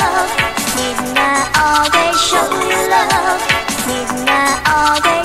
love, need not always show you love, need not always.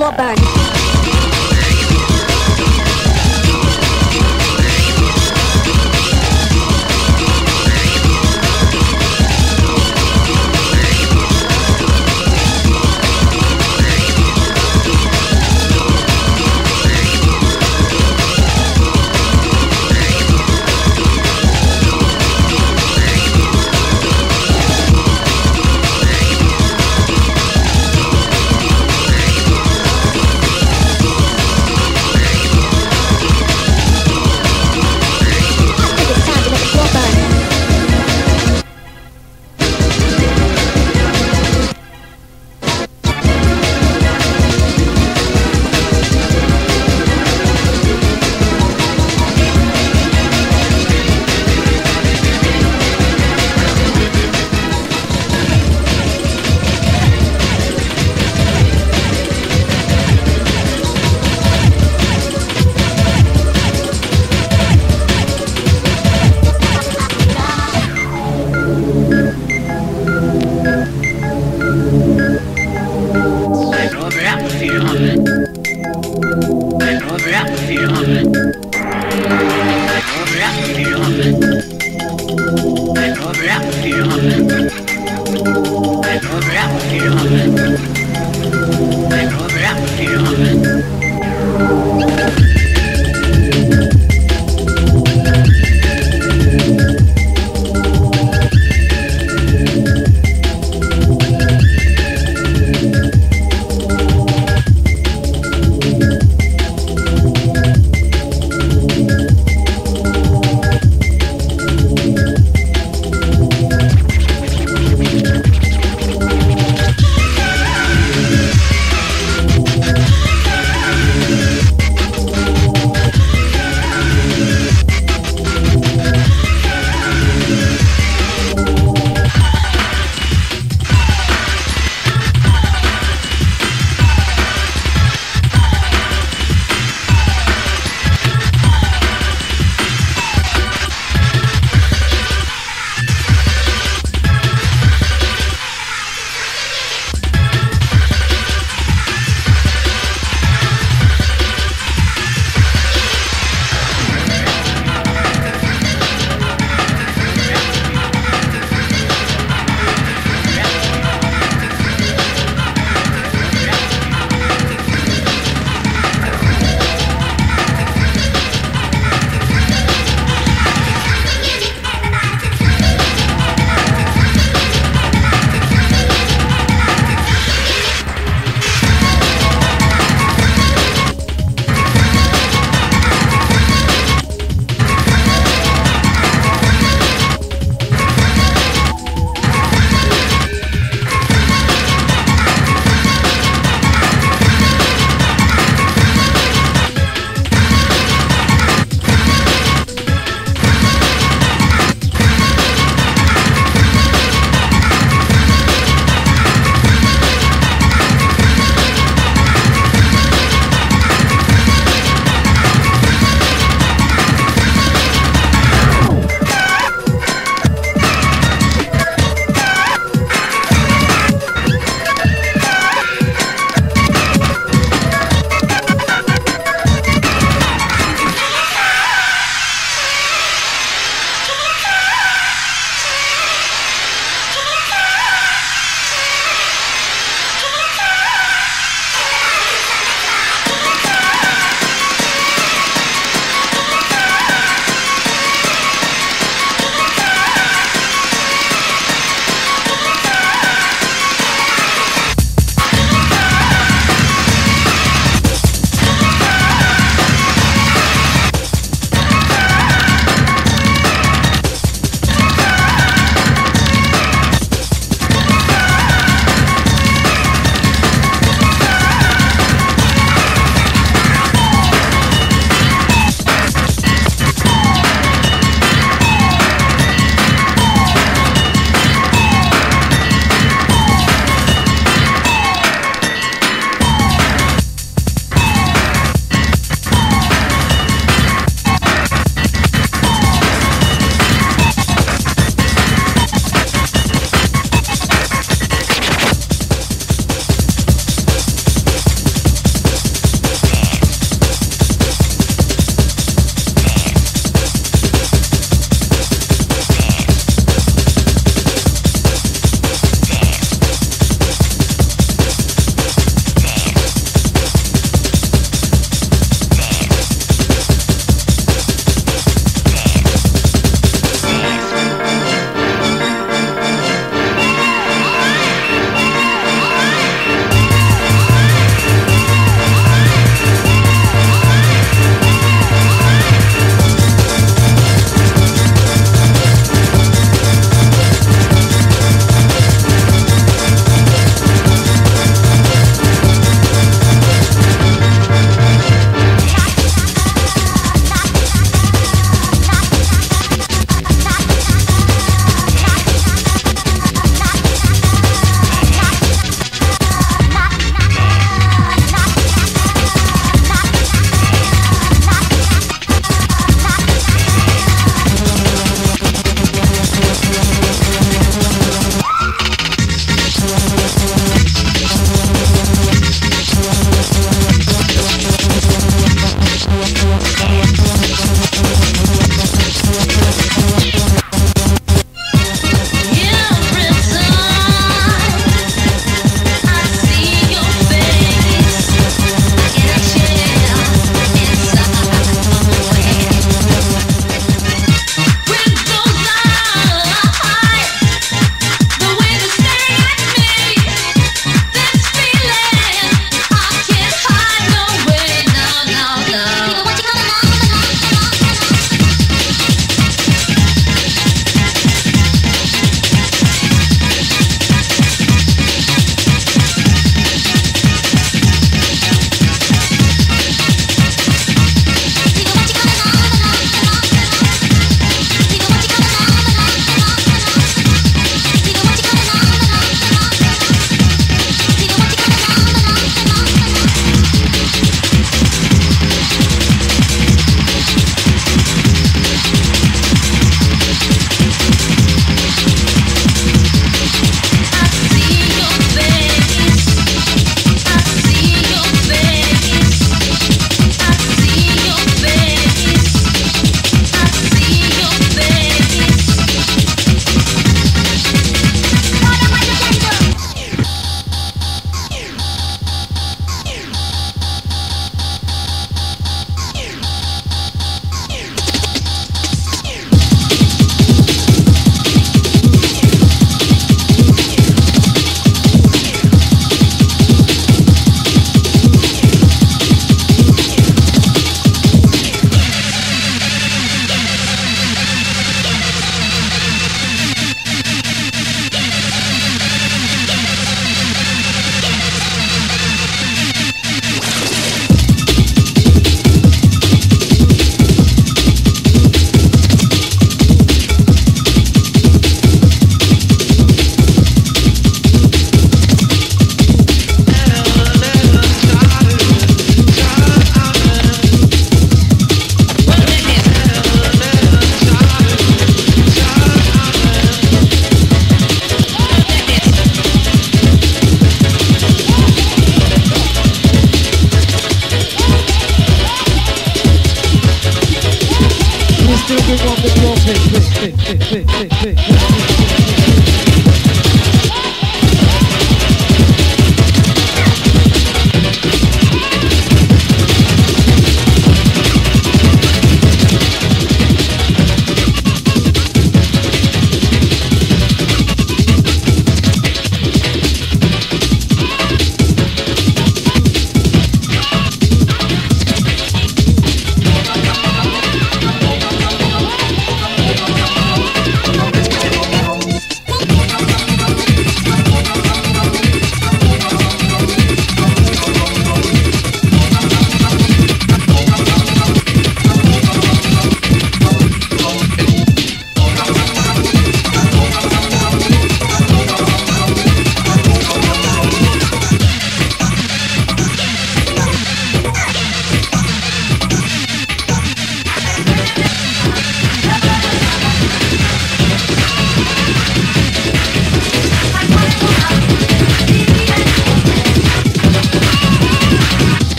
Slobani.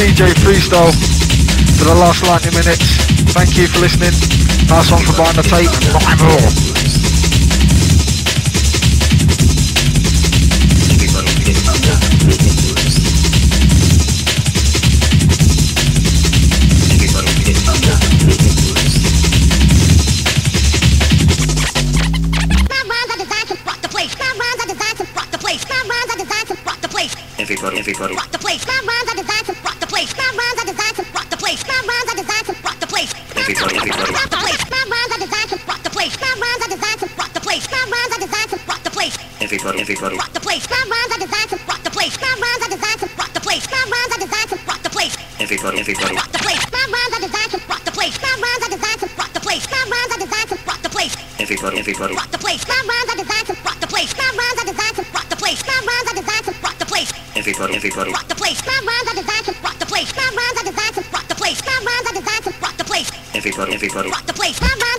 DJ Freestyle for the last 90 minutes. Thank you for listening. Nice one for buying the tape. Everybody, Rock the place. My rhymes are designed to rock the place. My rhymes are designed to rock the place. My rhymes are designed to rock the place. everybody, everybody, Rock the place. My rhymes are designed to rock the place. My rhymes are designed to rock the place. My rhymes are designed to rock the place. everybody, everybody, Rock the place. My rhymes are designed to rock the place. My rhymes are designed to rock the place. My rhymes are designed to rock the place. everybody, everybody, Rock the place. My rhymes are designed to rock the place. My rhymes are designed to rock the place. My rhymes are designed to rock the place. everybody, everybody, Rock the place. My rhymes